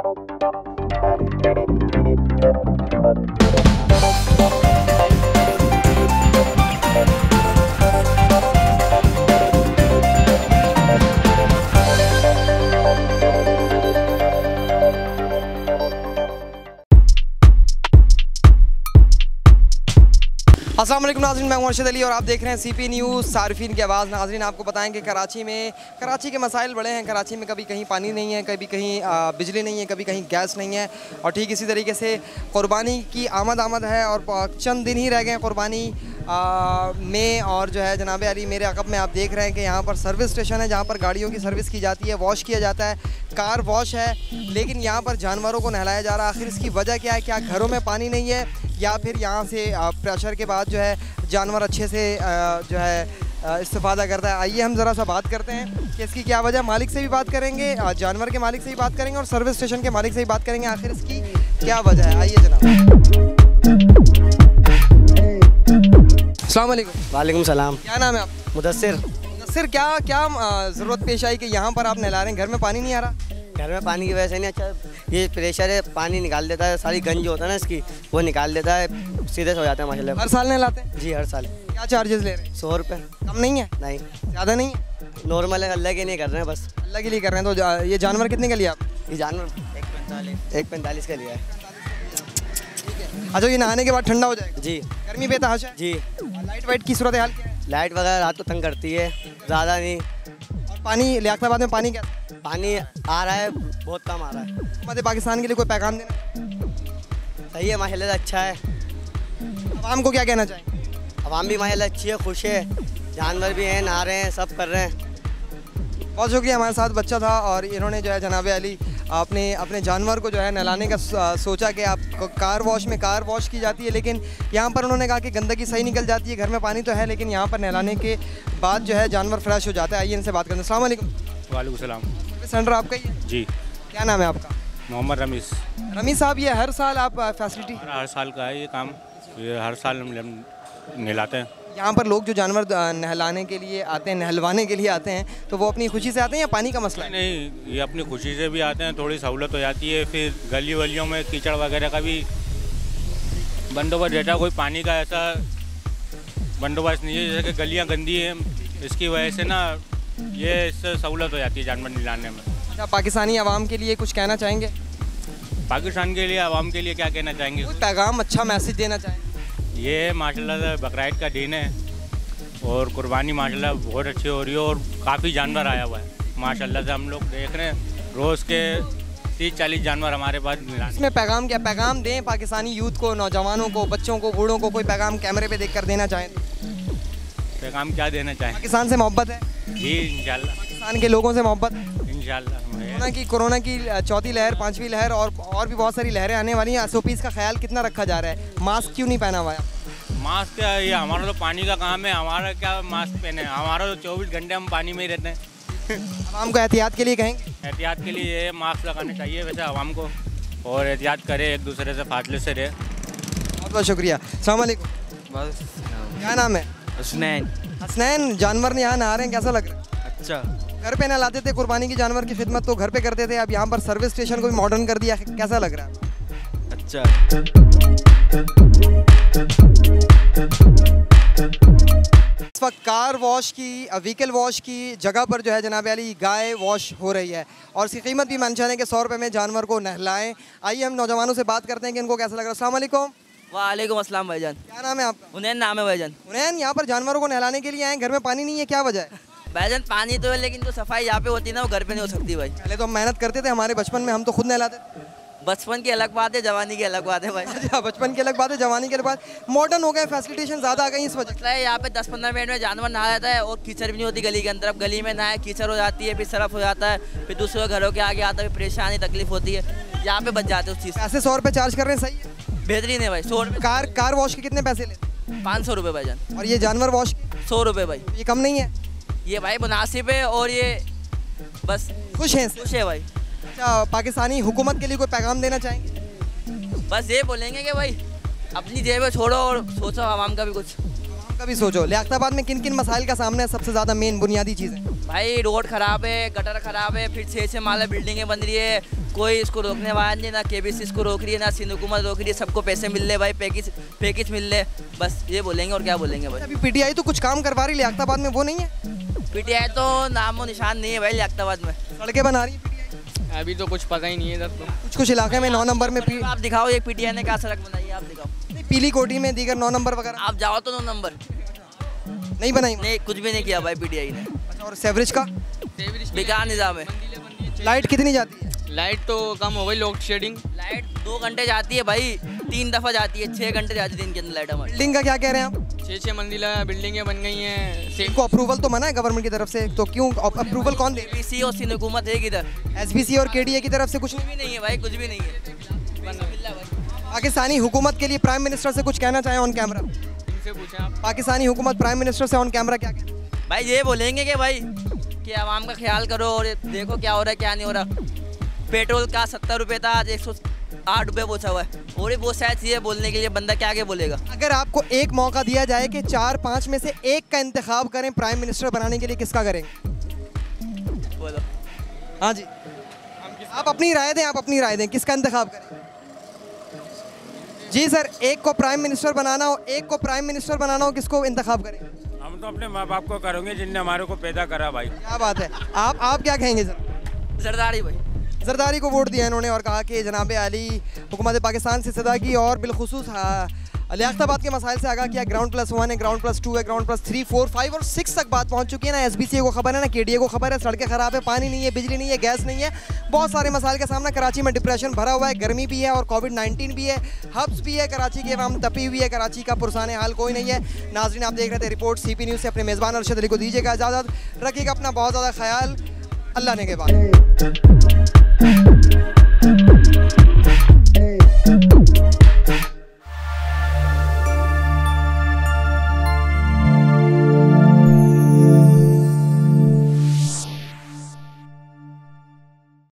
Thank you. Aslam नाजरीन, मैं मुर्शद अली और आप देख रहे हैं सी पी न्यूज़ सार्फिन की आवाज़। नाजरीन, आपको बताएँ कि कराची में, कराची के मसाइल बड़े हैं। कराची में कभी कहीं पानी नहीं है, कभी कहीं बिजली नहीं है, कभी कहीं गैस नहीं है। और ठीक इसी तरीके से क़ुरबानी की आमद आमद है और चंद दिन ही रह गए हैं क़ुरबानी में। और जो है, जनाब अली, मेरे अकब में आप देख रहे हैं कि यहाँ पर सर्विस स्टेशन है, जहाँ पर गाड़ियों की सर्विस की जाती है, वॉश किया जाता है। कार वॉश है, लेकिन यहाँ पर जानवरों को नहलाया जा रहा है। आखिर इसकी वजह क्या है? क्या घरों में पानी नहीं है? या फिर यहाँ से प्रेशर के बाद जो है जानवर अच्छे से जो है इस्तेफादा करता है। आइए हम ज़रा सा बात करते हैं कि इसकी क्या वजह। मालिक से भी बात करेंगे जानवर के मालिक से भी बात करेंगे और सर्विस स्टेशन के मालिक से भी बात करेंगे। आखिर इसकी क्या वजह है? आइए जनाब। वालेकुम। सलाम। क्या नाम है आप मुदसर मुदसर क्या क्या ज़रूरत पेश आई कि यहाँ पर आप नहला रहे हैं? घर में पानी नहीं आ रहा? घर में पानी की वजह से नहीं अच्छा ये प्रेशर है पानी निकाल देता है सारी गंज होता है ना इसकी वो निकाल देता है सीधे हो जाता है माशाल्लाह। हर साल नहीं लाते? जी हर साल। क्या चार्जेस ले रहे हैं? सौ रुपये कम नहीं है? नहीं। ज़्यादा नहीं है? नॉर्मल है अल्लाह के नहीं कर रहे हैं बस। अल्लाह के लिए कर रहे हैं तो ये जानवर कितने का लिया आप? ये जानवर एक पैंतालीस। एक पैंतालीस का लिया है। अच्छा ये नहाने के बाद ठंडा हो जाएगा? जी। गर्मी बेतहाशा जी। लाइट वाइट की सूरत हाल क्या है? लाइट वगैरह रात को तंग करती है ज़्यादा नहीं। और पानी लियाकताबाद में पानी क्या? पानी आ रहा है बहुत कम आ रहा है। मध्य पाकिस्तान के लिए कोई पैगाम देना? सही है माशा अच्छा है। आवाम को क्या कहना चाहेंगे? आवाम भी माशा अच्छी है खुश है। जानवर भी हैं नहा रहे हैं सब कर रहे हैं। बहुत शुक्रिया हमारे साथ बच्चा था और इन्होंने जो है जनाब अली अपने अपने जानवर को जो है नहलाने का सोचा कि आप कार वॉश में कार वॉश की जाती है लेकिन यहाँ पर उन्होंने कहा कि गंदगी सही निकल जाती है घर में पानी तो है लेकिन यहाँ पर नहलाने के बाद जो है जानवर फ्रेश हो जाता है। आइए इनसे बात करते हैं। अल्लाम वालेकुम। सेंटर आपका ही है जी। क्या नाम है आपका? मोहम्मद रमीश रमीश साहब ये हर साल आप फैसिलिटी हर साल का है ये काम। ये हर साल हम नहलाते हैं। यहाँ पर लोग जो जानवर नहलाने के लिए आते हैं नहलवाने के लिए आते हैं तो वो अपनी खुशी से आते हैं या पानी का मसला नहीं ये अपनी खुशी से भी आते हैं थोड़ी सहूलत हो जाती है फिर गली वलियों में कीचड़ वगैरह का भी बंदोबस्त रहता है कोई पानी का ऐसा बंदोबस्त नहीं है जैसे कि गलियाँ गंदी हैं इसकी वजह से ना ये इससे सहूलत हो जाती है जानवर नहलाने में। क्या पाकिस्तानी आवाम के लिए कुछ कहना चाहेंगे? पाकिस्तान के लिए आवाम के लिए क्या कहना चाहेंगे? पैगाम अच्छा मैसेज देना चाहेंगे? ये माशाल्लाह से बकराइद का दिन है और कुर्बानी माशाल्लाह बहुत अच्छी हो रही है और काफ़ी जानवर आया हुआ है। माशाल्लाह से हम लोग देख रहे हैं रोज़ के तीस चालीस जानवर हमारे पास मिला इसमें पैगाम क्या? पैगाम दें पाकिस्तानी यूथ को नौजवानों को बच्चों को बूढ़ों को कोई पैगाम कैमरे पे देख कर देना चाहें पैगाम क्या देना चाहें पाकिस्तान से मोहब्बत है। जी इंशाल्लाह। पाकिस्तान के लोगों से मोहब्बत। है। इंशाल्लाह कोरोना की कोरोना की चौथी लहर पांचवी लहर और और भी बहुत सारी लहरें आने वाली हैं। एस ओ का ख्याल कितना रखा जा रहा है? मास्क क्यों नहीं पहना हुआ है? मास्क ये हमारा तो पानी का काम है। हमारा क्या मास्क पहने हमारा तो चौबीस घंटे हम पानी में ही रहते हैं। आवाम को एहतियात के लिए कहेंगे? एहतियात के लिए मास्क लगाने चाहिए वैसे आवाम को और एहतियात करे एक दूसरे से फासले से रहे। बहुत बहुत शुक्रिया बस क्या नाम है? हसनैन हसनैन जानवर यहाँ नहा रहे हैं कैसा लग रहा है? अच्छा। घर पे ना लाते थे कुर्बानी की जानवर की खिदमत तो घर पे करते थे अब यहाँ पर सर्विस स्टेशन को भी मॉडर्न कर दिया कैसा लग रहा है? अच्छा। इस वक्त कार वॉश की व्हीकल वॉश की जगह पर जो है जनाब अली गाय वॉश हो रही है। और इसकी कीमत भी मैंशन है कि सौ रुपये में जानवर को नहलाएँ। आइए हम नौजवानों से बात करते हैं कि इनको कैसा लग रहा है। अल्लाम वालेकुम अस्सलाम भाईजान। क्या नाम है आपका? उन्हें नाम है भाईजान। उन्हें यहाँ पर जानवरों को नहलाने के लिए आए घर में पानी नहीं है क्या वजह है? भाईजान पानी तो है लेकिन जो सफ़ाई यहाँ पे होती है ना वो घर पे नहीं हो सकती भाई। पहले तो हम मेहनत करते थे हमारे बचपन में हम तो खुद नहलाते बचपन की अलग बात है जवानी की अलग बात है भाई। अच्छा बचपन की अलग बात है जवानी की अलग बात। मॉडर्न हो गए फैसिलिटेशन ज़्यादा आ गई इस वजह है यहाँ पे दस पंद्रह मिनट में जानवर नहा जाता है और कीचड़ भी नहीं होती गली के अंदर। अब गली में नहाए कीचड़ हो जाती है फिर सरफ हो जाता है फिर दूसरे घरों के आगे आता है फिर परेशानी तकलीफ़ होती है। यहाँ पे बच जाते हैं उस चीज़ पैसे सौ रुपये चार्ज कर रहे हैं सही है? बेहतरीन है भाई सौ रुपये। कार कार वॉश के कितने पैसे लेते पाँच सौ रुपये भाई जान और ये जानवर वॉश सौ रुपये भाई। ये कम नहीं है? ये भाई मुनासिब है और ये बस खुश हैं? खुश है भाई। अच्छा पाकिस्तानी हुकूमत के लिए कोई पैगाम देना चाहेंगे? बस ये बोलेंगे कि भाई अपनी जेब छोड़ो और सोचो आवाम का भी कुछ। का भी सोचो। लियाकताबाद में किन किन मसाइल का सामना है? सबसे ज़्यादा मेन बुनियादी चीज़। है भाई रोड ख़राब है गटर ख़राब है फिर छः छः माला बिल्डिंगें बन रही है। कोई इसको रोकने वाला नहीं ना के बी इसको रोक रही है ना सिंध हुकूमत रोक रही है सबको पैसे मिल रहे भाई पैकेज पैकेज मिल रहे बस ये बोलेंगे और क्या बोलेंगे भाई। अभी पीटीआई तो कुछ काम करवा रही है लियाकताबाद में वो नहीं है? पीटीआई तो नामो निशान नहीं है भाई लियाकताबाद में। सड़कें बना रही है अभी तो कुछ पता ही नहीं है इधर तो। कुछ कुछ इलाके में नौ नंबर में आप दिखाओ एक पीटीआई ने क्या सड़क बनाई है आप दिखाओ। पीली कोटी में दीगर नौ नंबर वगैरह? आप जाओ तो नौ नंबर। नहीं बनाई? नहीं कुछ भी नहीं किया भाई पीटीआई ने। अच्छा, और सेवरेज का? बेकार निज़ाम है। लाइट कितनी जाती है? लाइट तो कम हो गई लोड शेडिंग लाइट दो घंटे जाती है भाई तीन दफ़ा जाती है छः घंटे जाती है दिन के अंदर लाइट हमारी। बिल्डिंग का क्या कह रहे हैं आप? छः छः मंजिला बिल्डिंगें बन गई हैं से इनको अप्रूवल तो मना है गवर्नमेंट की तरफ़ से तो क्यों अप्रूवल कौन दे पीसी और सिंध हुकूमत है किधर एस बी सी और के डी ए की तरफ़ से कुछ भी नहीं है भाई कुछ भी नहीं है। पाकिस्तानी हुकूमत के लिए प्राइम मिनिस्टर से कुछ कहना चाहें ऑन कैमरा पूछें आप। पाकिस्तानी हुकूमत प्राइम मिनिस्टर से ऑन कैमरा क्या कहना भाई ये बोलेंगे कि भाई कि आवाम का ख्याल करो और देखो क्या हो रहा है क्या नहीं हो रहा। पेट्रोल का सत्तर रुपये था आज एक सौ आठ रुपये पहुँचा हुआ है। और ये बहुत सारी चीज़ें बोलने के लिए बंदा क्या क्या बोलेगा? अगर आपको एक मौका दिया जाए कि चार पाँच में से एक का इंतखाब करें प्राइम मिनिस्टर बनाने के लिए किसका करेंगे? बोलो। हाँ जी। आप अपनी राय दें आप अपनी राय दें किसका इंतखाब करें? जी सर एक को प्राइम मिनिस्टर बनाना हो एक को प्राइम मिनिस्टर बनाना हो किसको इंतखब करें? हम तो अपने माँ बाप को करेंगे जिनने हमारे को पैदा करा भाई। क्या बात है। आप आप क्या कहेंगे सर? जरदारी भाई। जरदारी को वोट दिया इन्होंने और कहा कि जनाब अली हुकूमत पाकिस्तान से सदा की और बिलखसूस लियाकताबाद के मसाइल से आगा किया ग्राउंड प्लस वन है ग्राउंड प्लस टू है ground plus three four five और सिक्स तक बात पहुँच चुकी है ना। एस को खबर है ना के को खबर है, सड़कें खराब है, पानी नहीं है, बिजली नहीं है गैस नहीं है। बहुत सारे मसाइल का सामना कराची में डिप्रेशन भरा हुआ है, गर्मी भी है और कोविड नाइन्टीन भी है हब्स भी है कराची की आवाम तपी हुई है कराची का, पुरसान हाल कोई नहीं है। नाजरीन, आप देख रहे थे रिपोर्ट सीपी न्यूज़ से, अपने मेज़बान अरशद अली को दीजिएगा इजाज़त। रखिएगा अपना बहुत ज़्यादा ख्याल, अल्लाह ने के बाद।